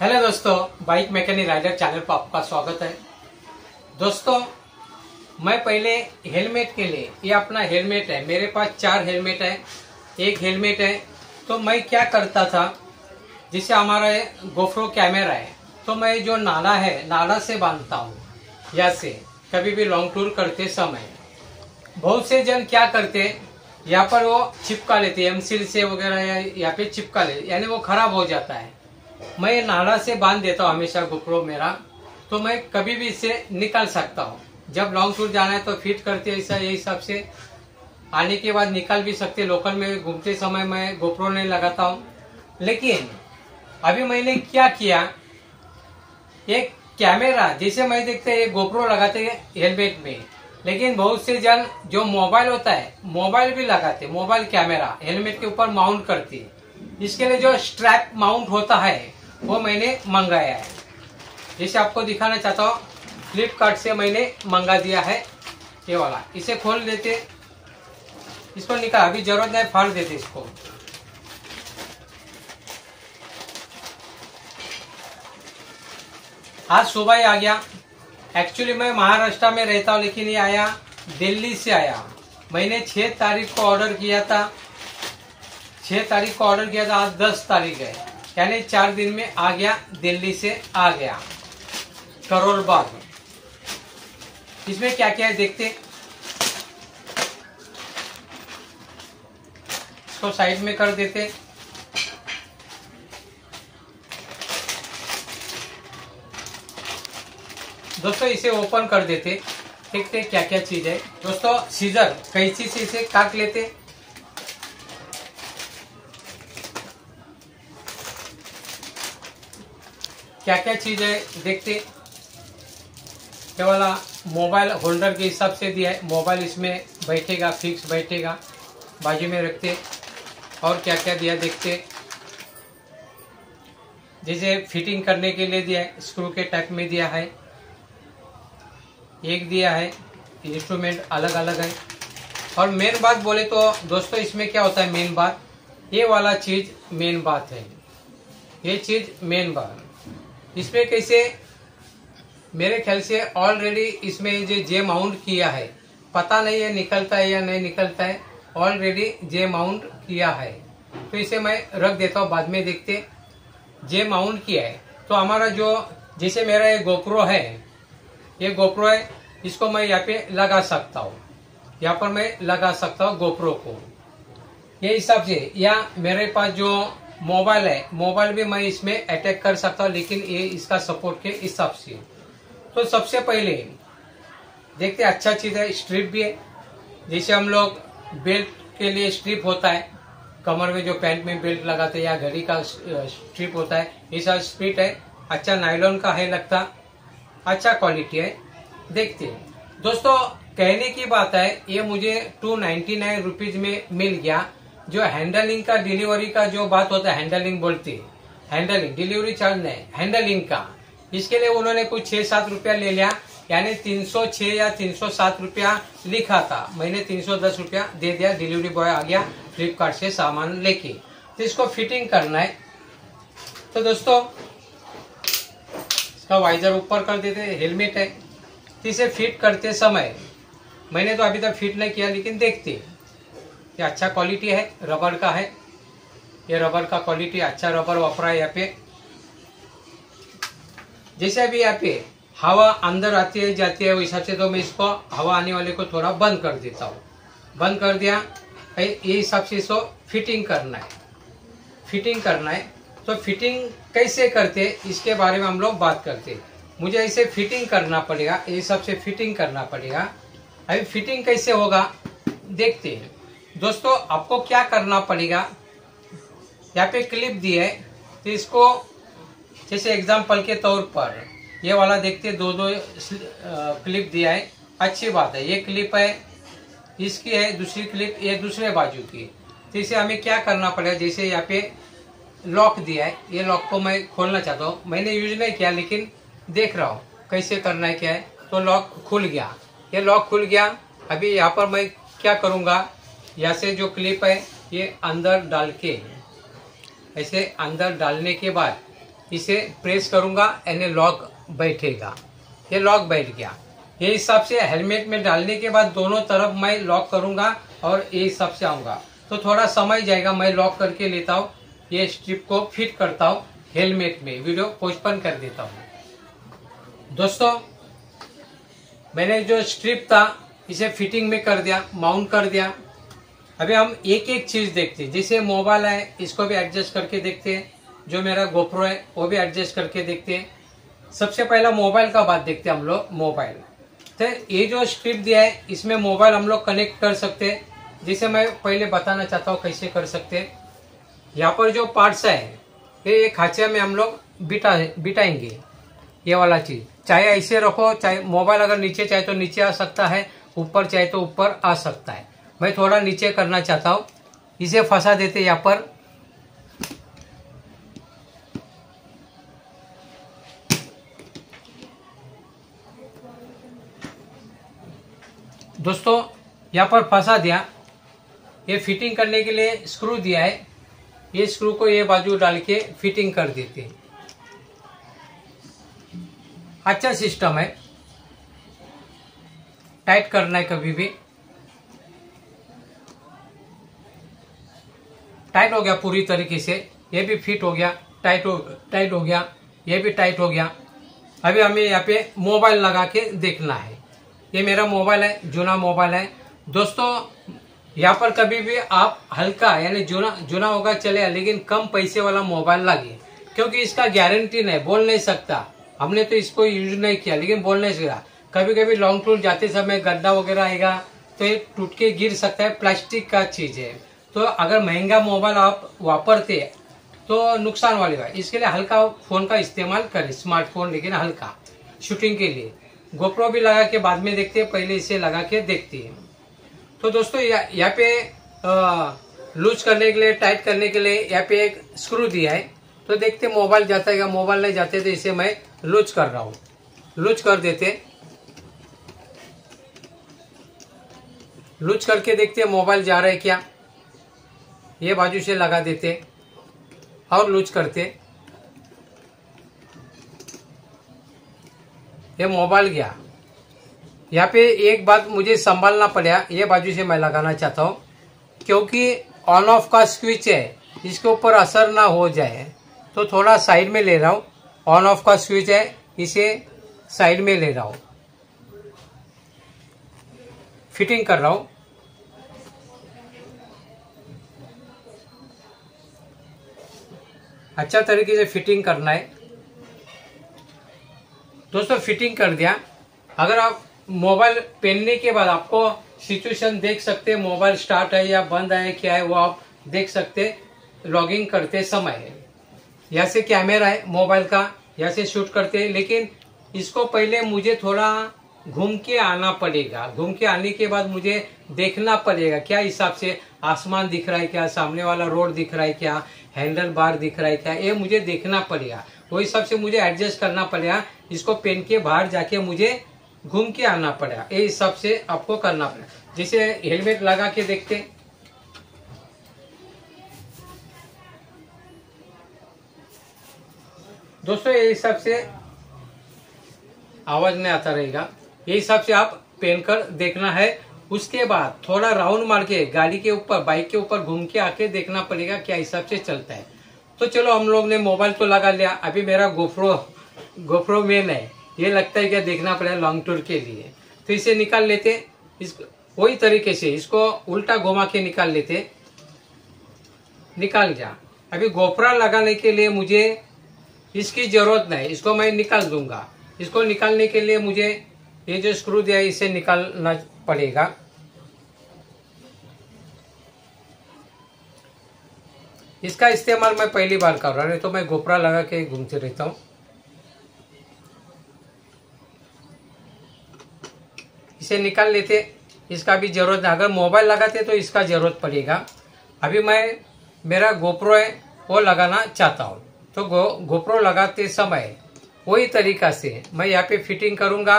Hello दोस्तों, bike mechanic rider channel पर आपका स्वागत है। दोस्तों, मैं पहले हेलमेट के लिए, ये अपना हेलमेट है, मेरे पास चार हेलमेट है, एक हेलमेट है तो मैं क्या करता था, जिसे हमारा गोफ्रो कैमरा है तो मैं जो नाला है, नाला से बांधता हूँ या से, कभी भी लॉन्ग टूर करते समय। बहुत से जन क्या करते, यहाँ पर वो चिपका लेते एमसील से वगैरह या यहाँ चिपका लेते यानी वो खराब हो जाता है। मैं नाला से बाँध देता हूँ हमेशा गोप्रो मेरा तो मैं कभी भी इसे निकाल सकता हूँ। जब लॉन्ग टूर जाना है तो फिट करते ऐसा ये हिसाब से। आने के बाद निकाल भी सकते लोकल में घूमते समय मैं गोप्रो नहीं लगाता हूँ। लेकिन, अभी मैंने क्या किया, एक कैमरा, जैसे मैं देखते हैं, गोप्रो लगाते हैं हेलमेट में। लेकिन बहुत से जन जो मोबाइल होता है, मोबाइल भी लगाते मोबाइल कैमरा, हेलमेट के ऊपर माउंट करती इसके लिए जो स्ट्रैप माउंट होता है, वो मैंने मंगाया है। जैसे आपको दिखाना चाहता हूँ फ्लिपकार्ट से मैंने मंगा दिया है ये वाला। इसे खोल देते इसको निकाल अभी ज़रूरत नहीं, फाड़ देते इसको। आज सुबह ही आ गया। एक्चुअली मैं महाराष्ट्र में रहता हूँ, लेकिन ये आया दिल्ली से आया। मैंने छह तारीख को ऑर्डर किया था। छह तारीख को ऑर्डर किया था, आज दस तारीख है। यानी चार दिन में आ गया, दिल्ली से आ गया। करोल बाग। इसमें क्या क्या है देखते इसको साइड में कर देते दोस्तों, इसे ओपन कर देते देखते क्या क्या चीज़ है। दोस्तों सीजर कैंची से इसे काट लेते क्या क्या चीज़ है? देखते ये वाला मोबाइल होल्डर के हिसाब से दिया है। मोबाइल इसमें बैठेगा, फिक्स बैठेगा, बाजू में रखते और क्या क्या दिया देखते जैसे फिटिंग करने के लिए दिया है, स्क्रू के टाइप में दिया है। एक दिया है, इंस्ट्रूमेंट अलग अलग है। और मेन बात बोले तो दोस्तों इसमें क्या होता है मेन बात? ये वाला चीज़ मेन बात है। ये चीज़ मेन बात। इसमें कैसे, मेरे ख्याल से ऑलरेडी इसमें जो जे माउंट किया है, पता नहीं है निकलता है या नहीं निकलता है ऑलरेडी जे माउंट किया है। तो इसे मैं रख देता हूँ, बाद में देखते जे माउंट किया है। तो हमारा जो, जैसे मेरा ये गोप्रो है, ये गोप्रो है, इसको मैं यहाँ पे लगा सकता हूँ। यहाँ पर मैं लगा सकता हूँ गोप्रो को। ये हिसाब से या मेरे पास जो मोबाइल है। मोबाइल भी मैं इसमें अटैक कर सकता हूँ, लेकिन ये इसका सपोर्ट के हिसाब से। तो सबसे पहले, देखते अच्छा चीज़ है स्ट्रिप भी है। जैसे हम लोग बेल्ट के लिए स्ट्रिप होता है, कमर में जो पैंट में बेल्ट लगाते हैं या घड़ी का स्ट्रिप होता है, ये सब स्ट्रिप है। अच्छा नाइलॉन का है लगता अच्छा क्वालिटी है। देखते हैं। दोस्तों, कहने की बात है, ये मुझे टू नाइन्टी नाइन रुपीज़ में मिल गया। जो हैंडलिंग का डिलीवरी का जो बात होता है हैंडलिंग बोलते हैंडलिंग डिलीवरी चार्ज नहीं हैंडलिंग का। इसके लिए उन्होंने कुछ छह सात रुपया ले लिया, यानी तीन सौ छह या तीन सौ सात रुपया लिखा था। मैंने तीन सौ दस रुपया दे दिया डिलीवरी बॉय आ गया फ्लिपकार्ट से सामान लेके। तो इसको फिटिंग करना है। तो दोस्तों, इसका वाइजर ऊपर कर देते हेलमेट है। इसे फिट करते समय, मैंने तो अभी तक फिट नहीं किया, लेकिन देखते ये अच्छा क्वालिटी है रबर का है। ये रबर का क्वालिटी अच्छा रबर वापरा है यहाँ पे। जैसे अभी यहाँ पे हवा अंदर आती है, जाती है हिसाब से तो मैं इसको हवा आने वाले को थोड़ा बंद कर देता हूँ। बंद कर दिया ये हिसाब से इसको फिटिंग करना है। फिटिंग करना है। तो फिटिंग कैसे करते, इसके बारे में हम लोग बात करते मुझे ऐसे फिटिंग करना पड़ेगा ये सबसे फिटिंग करना पड़ेगा। अभी फिटिंग कैसे होगा, देखते हैं। दोस्तों, आपको क्या करना पड़ेगा? यहाँ पे क्लिप दी है तो इसको जैसे एग्ज़ाम्पल के तौर पर, ये वाला देखते दो दो क्लिप दिया है। अच्छी बात है, ये क्लिप है, इसकी है, दूसरी क्लिप ये दूसरे बाजू की। तो इसे हमें क्या करना पड़ेगा? जैसे यहाँ पे लॉक दिया है, ये लॉक को मैं खोलना चाहता हूँ। मैंने यूज़ नहीं किया, लेकिन देख रहा हूँ, कैसे करना है, क्या है। तो लॉक खुल गया। ये लॉक खुल गया, अभी यहाँ पर मैं क्या करूँगा? यहाँ से जो क्लिप है, ये अंदर डाल के ऐसे अंदर डालने के बाद इसे प्रेस करूँगा, यानी लॉक बैठेगा। ये लॉक बैठ गया। ये हिसाब से हेलमेट में डालने के बाद दोनों तरफ़ मैं लॉक करूँगा और ये हिसाब से आऊँगा। तो थोड़ा समय जाएगा, मैं लॉक करके लेता हूँ। ये स्ट्रिप को फिट करता हूँ हेलमेट में। वीडियो पोस्टपन कर देता हूँ। दोस्तों, मैंने जो स्ट्रिप था, इसे फिटिंग में कर दिया माउंट कर दिया। अभी हम एक एक चीज़ देखते हैं। जैसे मोबाइल है, इसको भी एडजस्ट करके देखते हैं। जो मेरा गोप्रो है, वो भी एडजस्ट करके देखते हैं। सबसे पहला मोबाइल का बात देखते हैं हम लोग, मोबाइल। तो ये जो स्ट्रिप दिया है, इसमें मोबाइल हम लोग कनेक्ट कर सकते हैं। जिसे मैं पहले बताना चाहता हूँ कैसे कर सकते हैं। यहाँ पर जो पार्ट्स है, ये खांचे में हम लोग बिटा, बिटाएँगे। ये वाला चीज़। चाहे ऐसे रखो, चाहे मोबाइल अगर नीचे चाहे तो नीचे आ सकता है, ऊपर चाहे तो ऊपर आ सकता है। मैं थोड़ा नीचे करना चाहता हूँ। इसे फंसा देते यहाँ पर। दोस्तों, यहाँ पर फंसा दिया। ये फिटिंग करने के लिए स्क्रू दिया है। ये स्क्रू को ये बाजू डाल के फिटिंग कर देते हैं। अच्छा सिस्टम है। टाइट करना है कभी भी। टाइट हो गया पूरी तरीके से, ये भी फिट हो गया, टाइट हो टाइट हो गया, ये भी टाइट हो गया। अभी हमें यहाँ पे मोबाइल लगा के देखना है। ये मेरा मोबाइल है, जूना मोबाइल है। दोस्तों, यहाँ पर कभी भी आप हल्का, यानी जूना, जुना होगा चले, लेकिन कम पैसे वाला मोबाइल लगे क्योंकि इसका गारंटी नहीं, बोल नहीं सकता। हमने तो इसको यूज़ नहीं किया, लेकिन बोल नहीं सकता। कभी कभी लॉन्ग टूर जाते समय गड्ढा वगैरह आएगा तो ये टूट के गिर सकता है, प्लास्टिक का चीज़ है। तो अगर महँगा मोबाइल आप वापरते तो नुकसान वाली बात। इसके लिए हल्का फ़ोन का इस्तेमाल करें, स्मार्टफ़ोन लेकिन हल्का, शूटिंग के लिए। गोप्रो भी लगा के बाद में देखते हैं, पहले इसे लगा के देखते हैं। तो दोस्तों यहाँ पे लूज करने के लिए, टाइट करने के लिए यहाँ पे एक स्क्रू दिया है। तो देखते मोबाइल जाता है या मोबाइल नहीं जाते तो इसे मैं लूज कर रहा हूँ। लूज कर देते लूज करके देखते मोबाइल जा रहा है क्या। ये बाजू से लगा देते और लूज करते। ये मोबाइल गया। यहाँ पे एक बात मुझे संभालना पड़ा, ये बाजू से मैं लगाना चाहता हूँ, क्योंकि ऑन ऑफ़ का स्विच है, इसके ऊपर असर ना हो जाए तो थोड़ा साइड में ले रहा हूँ। ऑन ऑफ़ का स्विच है, इसे साइड में ले रहा हूँ। फिटिंग कर रहा हूँ। अच्छा तरीके से फिटिंग करना है। दोस्तों फिटिंग कर दिया। अगर आप मोबाइल पहनने के बाद आपको सिचुएशन देख सकते हैं मोबाइल स्टार्ट है या बंद है, क्या है, वो आप देख सकते लॉगिंग करते समय। यहाँ से कैमरा है मोबाइल का, यहाँ से शूट करते हैं। लेकिन इसको पहले मुझे थोड़ा घूम के आना पड़ेगा। घूम के आने के बाद मुझे देखना पड़ेगा, क्या हिसाब से आसमान दिख रहा है क्या, सामने वाला रोड दिख रहा है क्या, हैंडल बार दिख रहा है क्या, ये मुझे देखना पड़ेगा। वो हिसाब से मुझे एडजस्ट करना पड़ेगा इसको पेन के बाहर जाके मुझे घूम के आना पड़ेगा। ये हिसाब से आपको करना पड़ेगा। जैसे हेलमेट लगा के देखते दोस्तों, ये हिसाब से आवाज़ नहीं आता रहेगा। ये हिसाब से आप पहन कर देखना है। उसके बाद थोड़ा राउंड मार के गाड़ी के ऊपर, बाइक के ऊपर घूम के आके देखना पड़ेगा क्या हिसाब से चलता है। तो चलो हम लोग ने मोबाइल तो लगा लिया। अभी मेरा गोप्रो गोप्रो मेन है। ये लगता है क्या देखना पड़ेगा लॉन्ग टूर के लिए। तो इसे निकाल लेते। इस, वही तरीके से इसको उल्टा घुमा के निकाल लेते। निकाल जा। अभी गोफरा लगाने के लिए मुझे इसकी ज़रूरत नहीं। इसको मैं निकाल दूँगा। इसको निकालने के लिए मुझे ये जो स्क्रू दिया है, इसे निकालना पड़ेगा। इसका इस्तेमाल मैं पहली बार कर रहा हूँ तो मैं गोपरा लगा के घूमते रहता हूँ। इसे निकाल लेते, इसका भी ज़रूरत है अगर मोबाइल लगाते तो इसका ज़रूरत पड़ेगा। अभी मैं, मेरा गोप्रो है, वो लगाना चाहता हूँ। तो गो गोप्रो लगाते समय, वही तरीका से मैं यहाँ पे फिटिंग करूँगा।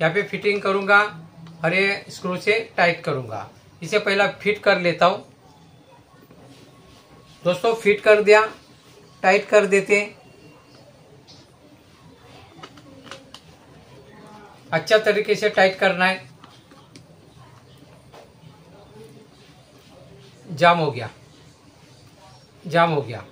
यहाँ पे फिटिंग करूँगा और ये स्क्रू से टाइट करूँगा। इसे पहला फिट कर लेता हूँ। दोस्तों फिट कर दिया टाइट कर देते अच्छा तरीके से टाइट करना है। जाम हो गया। जाम हो गया।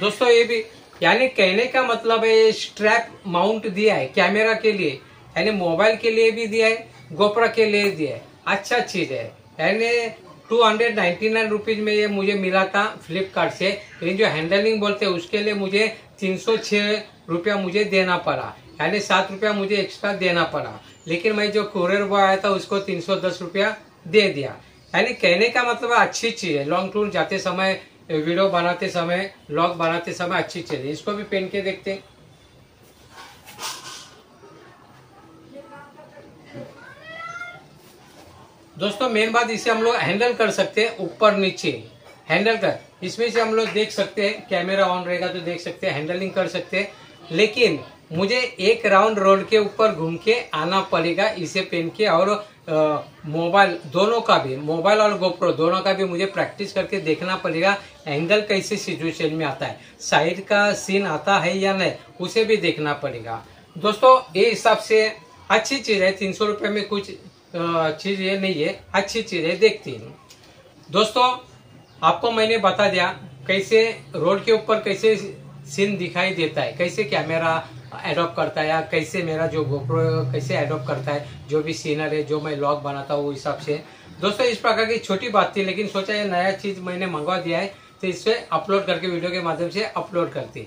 दोस्तों, ये भी, यानी कहने का मतलब है स्ट्रैप माउंट दिया है कैमरा के लिए। यानी मोबाइल के लिए भी दिया है, गोपरा के लिए दिया है। अच्छा चीज़ है। यानी two hundred ninety nine rupees में ये मुझे मिला था फ्लिपकार्ट से। लेकिन जो हैंडलिंग बोलते हैं, उसके लिए मुझे तीन सौ छह रुपया मुझे देना पड़ा। यानी सात रुपया मुझे एक्स्ट्रा देना पड़ा। लेकिन मैं जो कुरियर बॉय आया था, उसको तीन सौ दस रुपया दे दिया। यानी कहने का मतलब अच्छी चीज़ है। लॉन्ग टूर जाते समय वीडियो बनाते समय लॉग बनाते समय अच्छी चीज़ है। इसको भी पहन के देखते हैं। दोस्तों मेन बात इसे हम लोग हैंडल कर सकते हैं ऊपर नीचे। हैंडल कर। इसमें से हम लोग देख सकते हैं कैमरा ऑन रहेगा तो देख सकते हैं हैंडलिंग कर सकते हैं। लेकिन मुझे एक राउंड रोड के ऊपर घूम के आना पड़ेगा, इसे पहन के और मोबाइल दोनों का भी मोबाइल और गोप्रो दोनों का भी मुझे प्रैक्टिस करके देखना पड़ेगा एंगल कैसे सिचुएशन में आता है साइड का सीन आता है या नहीं, उसे भी देखना पड़ेगा। दोस्तों, ये हिसाब से अच्छी चीज़ है, तीन सौ रुपये में कुछ चीज़ ये नहीं है, अच्छी चीज़ है, देखती हूँ। दोस्तों, आपको मैंने बता दिया कैसे रोड के ऊपर कैसे सीन दिखाई देता है, कैसे कैमरा एडोप्ट करता है, या कैसे मेरा जो गोप्रो कैसे एडॉप्ट करता है, जो भी सीनर है, जो मैं लॉग बनाता हूँ हिसाब से। दोस्तों, इस प्रकार की छोटी बात थी, लेकिन सोचा ये नया चीज़ मैंने मंगवा दिया है तो इससे अपलोड करके वीडियो के माध्यम से अपलोड करती